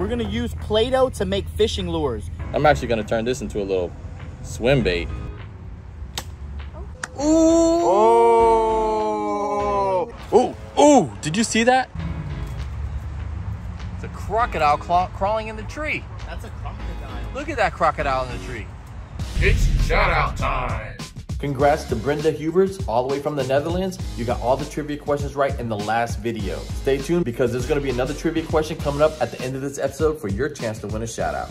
we're gonna use Play-Doh to make fishing lures. I'm actually gonna turn this into a little swim bait. Oh. Ooh! Oh! Ooh! Ooh! Did you see that? It's a crocodile claw crawling in the tree. That's a crocodile. Look at that crocodile in the tree. It's shout out time. Congrats to Brenda Huberts, all the way from the Netherlands. You got all the trivia questions right in the last video. Stay tuned because there's gonna be another trivia question coming up at the end of this episode for your chance to win a shout out.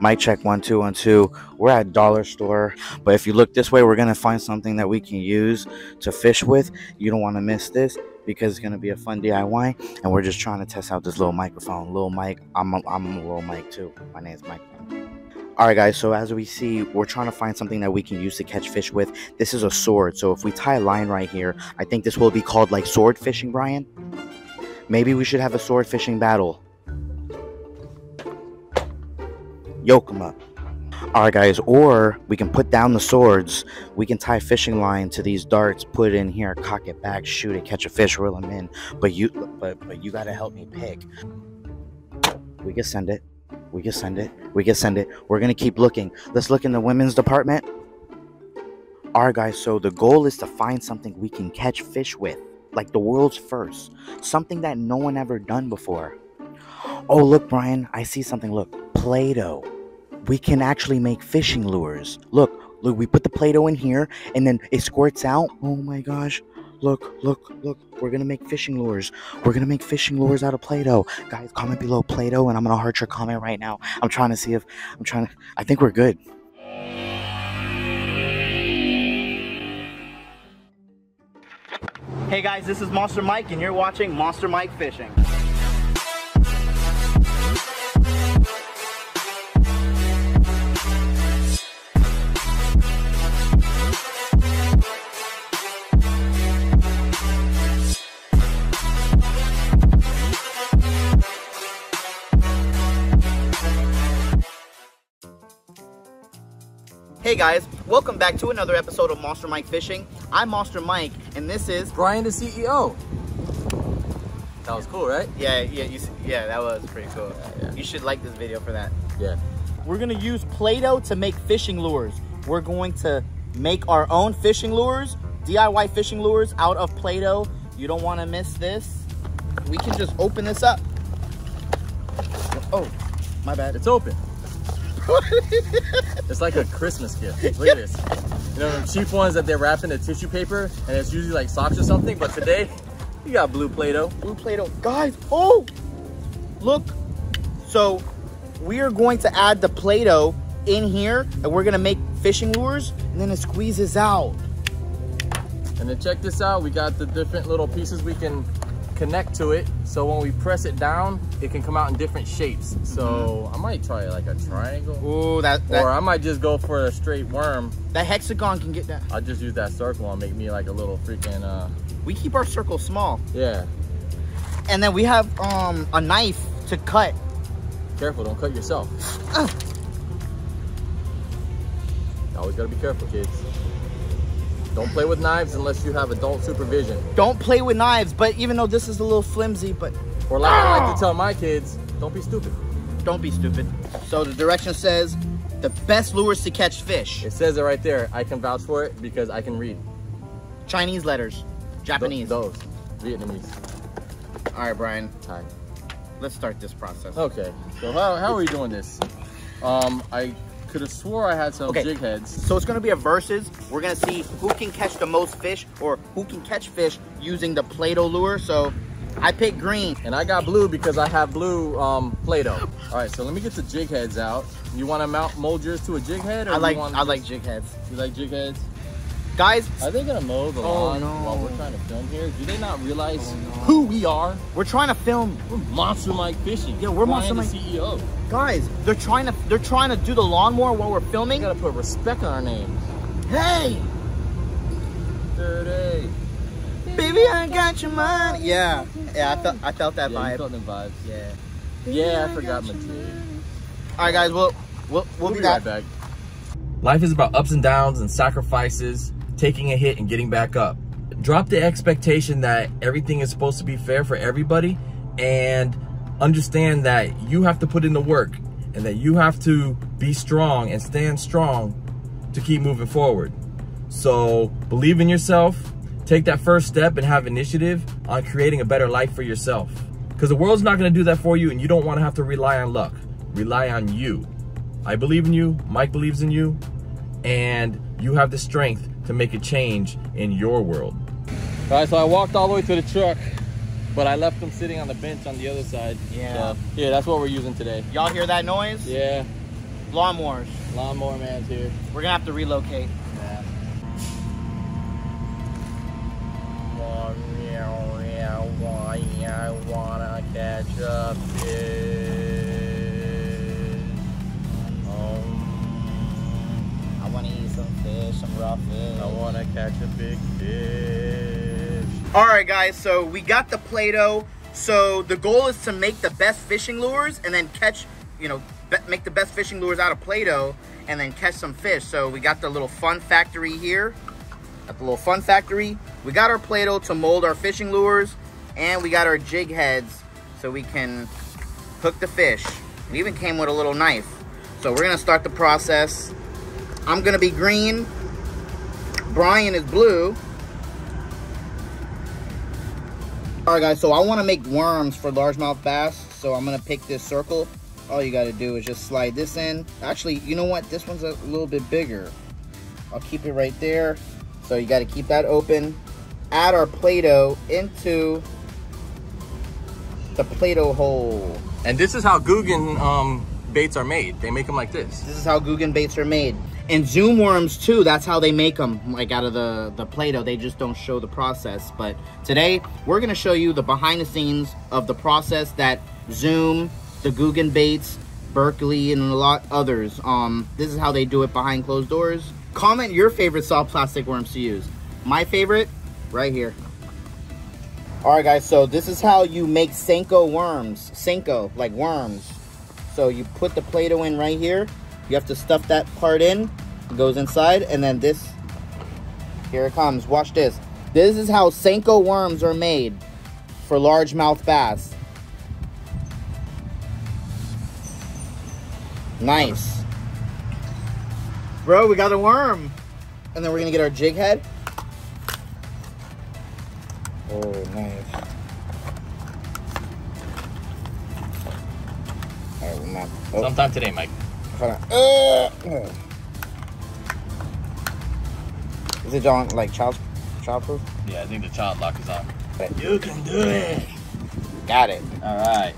Mic check one two one two. We're at dollar store, but if you look this way, we're gonna find something that we can use to fish with. You don't want to miss this because it's gonna be a fun DIY, and we're just trying to test out this little microphone. Little mic, I'm a, I'm a little mic too. My name's Mike. All right, guys. So as we see, we're trying to find something that we can use to catch fish with. This is a sword. So if we tie a line right here, I think this will be called like sword fishing, Bryan. Maybe we should have a sword fishing battle. up. All right, guys, or we can put down the swords. We can tie fishing line to these darts, put it in here, cock it back, shoot it, catch a fish, reel them in. But you, but but you gotta help me pick. We can send it. We can send it. We can send it. We're gonna keep looking. Let's look in the women's department. All right, guys. So the goal is to find something we can catch fish with, like the world's first, something that no one ever done before. Oh, look, Bryan. I see something. Look, Play-Doh we can actually make fishing lures. Look, look, we put the Play-Doh in here and then it squirts out. Oh my gosh. Look, look, look. We're gonna make fishing lures. We're gonna make fishing lures out of Play-Doh. Guys, comment below Play-Doh and I'm gonna heart your comment right now. I'm trying to see if I'm trying to I think we're good. Hey guys, this is Monster Mike and you're watching Monster Mike Fishing. Hey guys, welcome back to another episode of Monster Mike Fishing. I'm Monster Mike, and this is Bryan, the CEO. That was cool, right? yeah, yeah, you, yeah, that was pretty cool. yeah. You should like this video for that. Yeah. We're gonna use Play-Doh to make fishing lures. We're going to make our own fishing lures, DIY fishing lures out of Play-Doh. You don't want to miss this. We can just open this up. Oh, my bad. It's open. it's like a Christmas gift. Look at this. You know, the cheap ones that they wrap in the tissue paper and it's usually like socks or something, but today you got blue Play-Doh. blue Play-Doh. Guys, oh, look. So we are going to add the Play-Doh in here and we're gonna make fishing lures and then it squeezes out. And then check this out, we got the different little pieces we can connect to it. So when we press it down, it can come out in different shapes. So I might try like a triangle. Ooh, that, that, Or I might just go for a straight worm. that hexagon can get that. I'll just use that circle and make me like a little freaking, uh, We keep our circle small. yeah. And then we have um, a knife to cut. Careful, don't cut yourself. Always gotta be careful, kids. Don't play with knives unless you have adult supervision. Don't play with knives, but even though this is a little flimsy, but Or like I like to tell my kids, don't be stupid. don't be stupid. So the direction says the best lures to catch fish. It says it right there. I can vouch for it because I can read. Chinese letters, Th- Japanese. those. Vietnamese. All right, Bryan, Thai. let's start this process. Okay. So how, how are we doing this? Um, I could have swore I had some Okay. jig heads. So it's gonna be a versus. We're gonna see who can catch the most fish or who can catch fish using the Play-Doh lure. So I picked green. And I got blue because I have blue um, Play-Doh. All right, so let me get the jig heads out. You want to mount mold yours to a jig head? Or I like I like jig heads. You like jig heads? Guys, Are they gonna mow the Oh, lawn no. while we're trying to film here? Do they not realize Oh, no. who we are? we're trying to film. We're Monster Mike Fishing. Yeah, we're Bryan Monster the E CEO. Guys, they're trying to they're trying to do the lawnmower while we're filming. We filming. gotta put respect on our name. Hey, Dirty. baby, I got your money. Yeah, yeah, I felt I felt that Yeah, you vibe. felt them vibes. Yeah. Yeah, I forgot my jig. All right, guys, we'll we'll, we'll, be, back. Life is about ups and downs and sacrifices, taking a hit and getting back up. drop the expectation that everything is supposed to be fair for everybody and understand that you have to put in the work and that you have to be strong and stand strong to keep moving forward. So believe in yourself, take that first step and have initiative on creating a better life for yourself. Because the world's not gonna do that for you and you don't wanna have to rely on luck. Rely on you. I believe in you, Mike believes in you, and you have the strength to make a change in your world. All right, so I walked all the way to the truck, but I left them sitting on the bench on the other side. Yeah. So, yeah, that's what we're using today. Y'all hear that noise? Yeah, Lawnmowers. lawnmower man's here. We're gonna have to relocate. Big fish. All right, guys. So we got the Play-Doh. So the goal is to make the best fishing lures and then catch, you know, make the best fishing lures out of Play-Doh and then catch some fish. So we got the little fun factory here. At the little fun factory, we got our Play-Doh to mold our fishing lures, and we got our jig heads so we can hook the fish. We even came with a little knife. So we're gonna start the process. I'm gonna be green. Bryan is blue. All right, guys, so I want to make worms for largemouth bass. So I'm going to pick this circle. All you got to do is just slide this in. Actually, you know what? This one's a little bit bigger. I'll keep it right there. So you got to keep that open. Add our Play-Doh into the Play-Doh hole. And this is how Googan um, baits are made. They make them like this. This is how Googan baits are made. And Zoom worms too, that's how they make them, like out of the, the Play-Doh. They just don't show the process. But today, we're gonna show you the behind the scenes of the process that Zoom, the Googan baits, Berkley, and a lot others. Um, this is how they do it behind closed doors. Comment your favorite soft plastic worms to use. My favorite, right here. All right, guys, so this is how you make Senko worms. Senko, like worms. So you put the Play-Doh in right here. You have to stuff that part in. It goes inside, and then this. Here it comes. Watch this. This is how Senko worms are made for largemouth bass. Nice. Bro, we got a worm. And then we're gonna get our jig head. Oh, nice. Alright, we're not. Oh. Sometime today, Mike. Hold on. Uh, is it on like child childproof? Yeah, I think the child lock is on. You can do it. Got it. All right.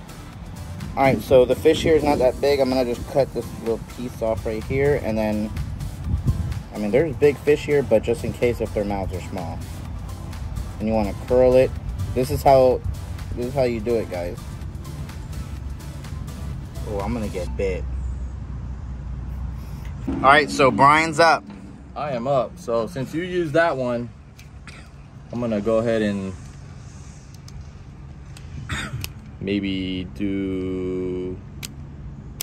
All right. So the fish here is not that big. I'm gonna just cut this little piece off right here, and then, I mean, there's big fish here, but just in case if their mouths are small, and you want to curl it. This is how, this is how you do it, guys. Oh, I'm gonna get bit. All right. So Bryan's up. I am up. So since you used that one, I'm gonna go ahead and maybe do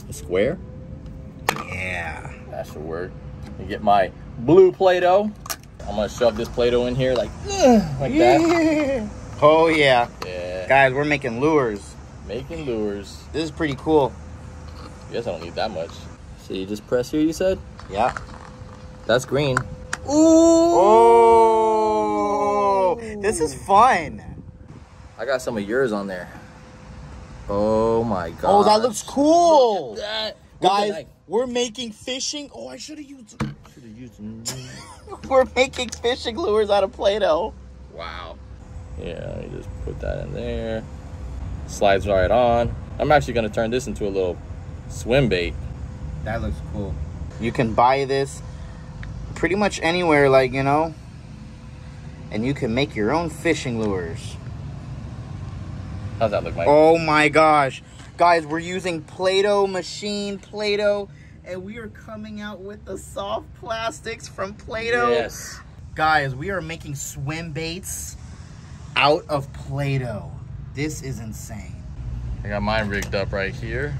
a square. Yeah. That should work. And get my blue Play-Doh. I'm gonna shove this Play-Doh in here like, like that. Oh yeah. Yeah. Guys, we're making lures. Making lures. This is pretty cool. Guess I don't need that much. So you just press here, you said? Yeah. That's green. Oh, this is fun. I got some of yours on there. Oh my god. Oh, that looks cool. that. Guys, we're making fishing. Oh, I should have used. should have used. We're making fishing lures out of Play-Doh. Wow. Yeah, you just put that in there. Slides right on. I'm actually gonna turn this into a little swim bait. That looks cool. You can buy this pretty much anywhere, like you know, and you can make your own fishing lures. How's that look like? Oh my gosh. Guys, we're using Play-Doh machine Play-Doh and we are coming out with the soft plastics from Play-Doh. Yes. Guys, we are making swim baits out of Play-Doh. This is insane. I got mine rigged up right here.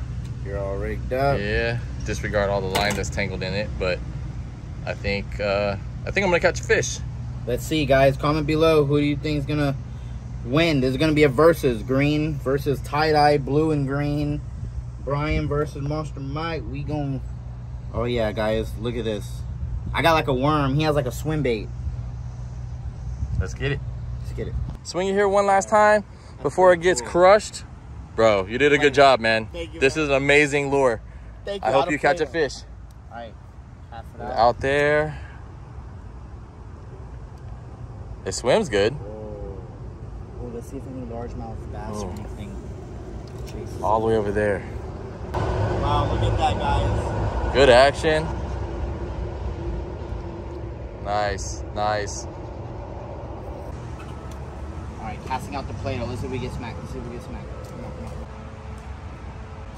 You're all rigged up. Yeah. Disregard all the line that's tangled in it, but I think uh, I think I'm gonna catch a fish. Let's see, guys. Comment below. Who do you think is gonna win? There's gonna be a versus green versus tie dye, blue and green. Bryan versus Monster Mike. We gon' Oh yeah, guys. Look at this. I got like a worm. He has like a swim bait. Let's get it. Let's get it. Swing it here one last time before it gets crushed. Bro, you did a good job, man. Thank you, This man. is an amazing lure. Thank I hope you catch a fish All right. Out. out there. It swims good. Oh. Oh, let's see if any largemouth bass Oh. or anything chases. All the way over there. Wow, look at that, guys. Good action. Nice, nice. All right, casting out the Play-Doh. Let's see if we get smacked. Let's see if we get smacked.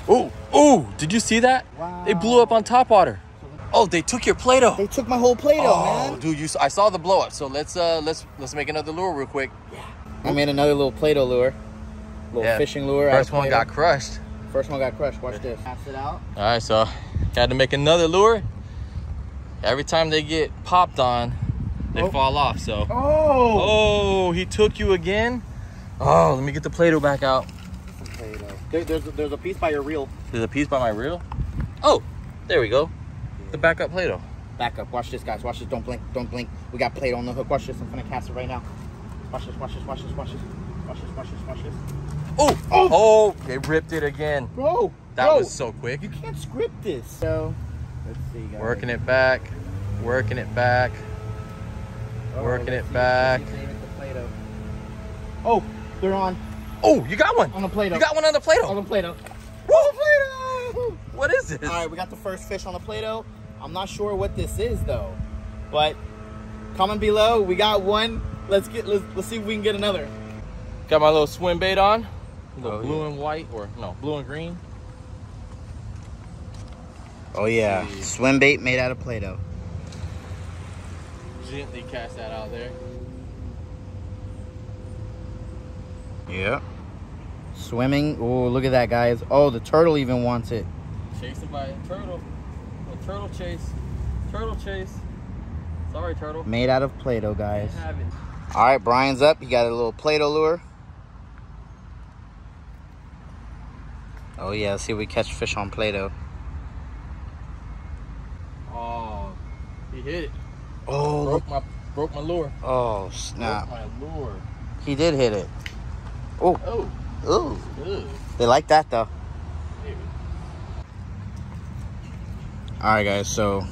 Come on, come on. Ooh, ooh, did you see that? They blew up on top water. Oh, they took your Play-Doh. They took my whole Play-Doh, Oh, man. dude, you, I saw the blow up. So let's uh let's let's make another lure real quick. Yeah. I made another little Play-Doh lure. Little Yeah, fishing lure. First one got crushed. First one got crushed. Watch this. Pass it out. All right, so had to make another lure. Every time they get popped on, they Oh. fall off. So, Oh. oh, he took you again. Oh, let me get the Play-Doh back out. There, there's there's a piece by your reel. There's a piece by my reel. Oh, there we go. The backup Play-Doh. Backup. Watch this, guys. Watch this. Don't blink. Don't blink. We got Play-Doh on the hook. Watch this. I'm gonna cast it right now. Watch this. Watch this. Watch this. Watch this. Watch this. Watch this. Watch this. Oh, Oh. oh, they ripped it again. Bro. That bro, was so quick. You can't script this. So, let's see, guys. Working it back, working it back. Oh, working it see- back. let's see if they hit the Play-Doh. Oh, they're on Oh, you got one. on the Play-Doh. You got one on the on Play-Doh. On the Play-Doh. Whoa, Play-Doh. What is this? All right, we got the first fish on the Play-Doh. I'm not sure what this is though, but comment below. We got one. Let's get. Let's, let's see if we can get another. Got my little swim bait on. Oh, little Oh, blue and white, or no, blue and green. Oh yeah, Jeez. swim bait made out of Play-Doh. Gently cast that out there. Yeah. Swimming. Oh, look at that, guys. Oh, the turtle even wants it. Chased by a turtle. A turtle chase. Turtle chase. Sorry, turtle. Made out of Play-Doh, guys. Can't have it. All right, Bryan's up. He got a little Play-Doh lure. Oh yeah, let's see if we catch fish on Play-Doh. Oh, he hit it. Oh. Broke my broke my lure. Oh snap! Broke my lure. He did hit it. Oh, Oh, ooh. ugh. They like that though. Maybe. All right, guys. So,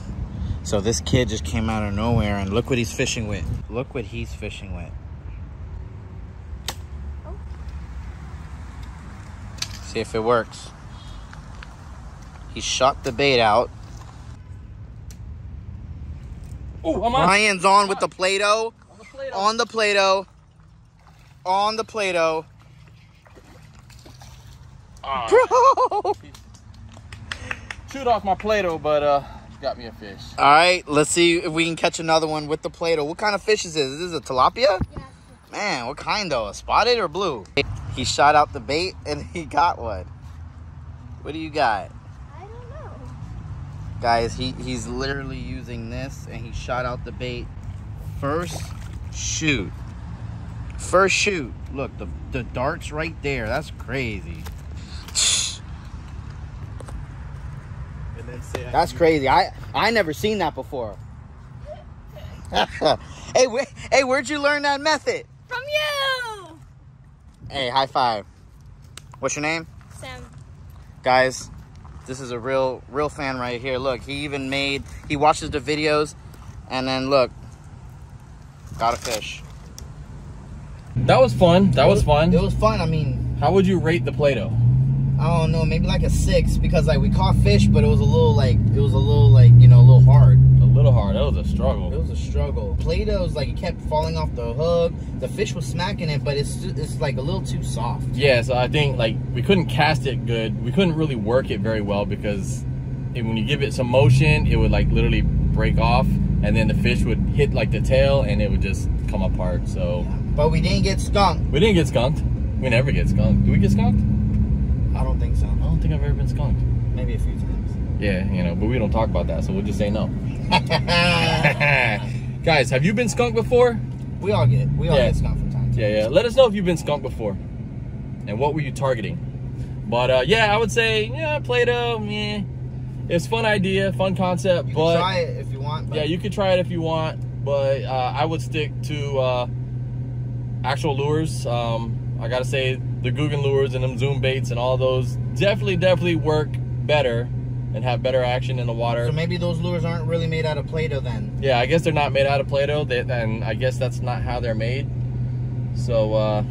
so this kid just came out of nowhere, and look what he's fishing with. Look what he's fishing with. Oh. See if it works. He shot the bait out. Oh, I'm on. Ryan's on with the Play-Doh. On the Play-Doh. On the Play-Doh. On the Play-Doh. Ah, Bro! Shoot off my Play-Doh, but uh, got me a fish. All right, let's see if we can catch another one with the Play-Doh. What kind of fish is this? Is this a tilapia? Man, what kind though? A spotted or blue? He shot out the bait and he got one. What do you got? I don't know. Guys, he, he's literally using this and he shot out the bait. First shoot. First shoot. Look, the, the dart's right there. That's crazy. And then say That's crazy. I I never seen that before. hey, wh- hey, where'd you learn that method? From you! Hey, high five. What's your name? Sam. Guys, this is a real real fan right here. Look, he even made he watches the videos and then look. Got a fish. That was fun. That was fun. It was fun. I mean, How would you rate the Play-Doh? I don't know, maybe like a six because like we caught fish, but it was a little like it was a little like you know a little hard. A little hard. That was a struggle. It was a struggle. Play-Doh's like it kept falling off the hook. The fish was smacking it, but it's it's like a little too soft. Yeah, so I think like we couldn't cast it good. We couldn't really work it very well because it, when you give it some motion, it would like literally break off, and then the fish would hit like the tail, and it would just come apart. So But we didn't get skunked. we didn't get skunked. We never get skunked. Do we get skunked? I don't think so. I don't think I've ever been skunked. Maybe a few times. Yeah, you know, but we don't talk about that, so we'll just say no. Guys, have you been skunked before? We all get we all Yeah. get skunked from time to time. Yeah, yeah. Let us know if you've been skunked before, and what were you targeting. But uh, yeah, I would say yeah, Play-Doh. Meh. It's fun idea, fun concept, You but can try it if you want. But yeah, you could try it if you want. But uh, I would stick to uh, actual lures. Um, I gotta say the Googan lures and them Zoom baits and all those definitely, definitely work better and have better action in the water. So maybe those lures aren't really made out of Play-Doh then. Yeah, I guess they're not made out of Play-Doh, they, and I guess that's not how they're made. So, uh,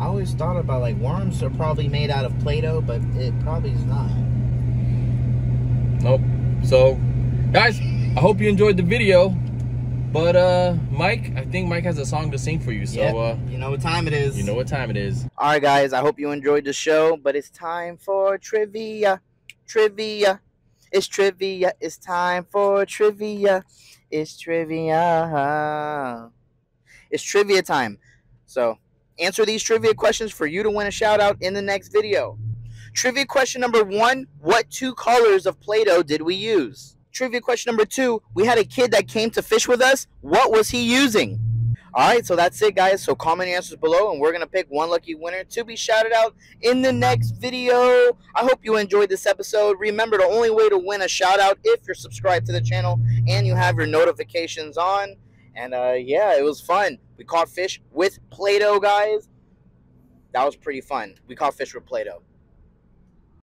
I always thought about like worms are probably made out of Play-Doh, but it probably is not. nope. So, guys, I hope you enjoyed the video. But, uh, Mike, I think Mike has a song to sing for you. So, Yep. uh, you know what time it is. you know what time it is. All right, guys. I hope you enjoyed the show, but it's time for trivia. Trivia. It's trivia. It's time for trivia. It's trivia. It's trivia time. So, answer these trivia questions for you to win a shout out in the next video. Trivia question number one What two colors of Play Doh did we use? Trivia question number two We had a kid that came to fish with us. What was he using? All right, so that's it, guys. So comment answers below, and we're gonna pick one lucky winner to be shouted out in the next video. I hope you enjoyed this episode. Remember, the only way to win a shout out if you're subscribed to the channel and you have your notifications on. And uh, yeah, it was fun. We caught fish with Play-Doh, guys. That was pretty fun. We caught fish with Play-Doh.